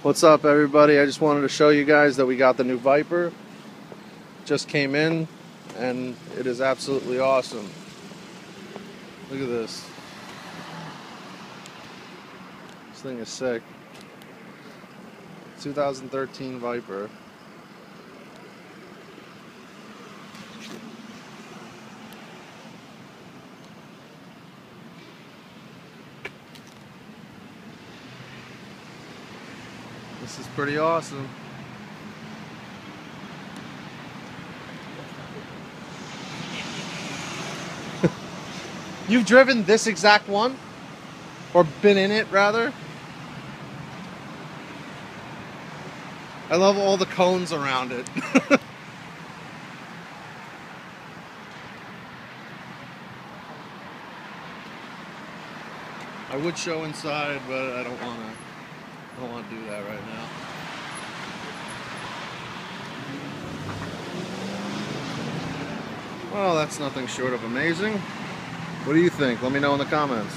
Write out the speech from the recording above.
What's up everybody? I just wanted to show you guys that we got the new Viper. Just came in and it is absolutely awesome. Look at this. This thing is sick. 2013 Viper. This is pretty awesome. You've driven this exact one? Or been in it, rather? I love all the cones around it. I would show inside, but I don't want to. I don't want to do that right now. Well, that's nothing short of amazing. What do you think? Let me know in the comments.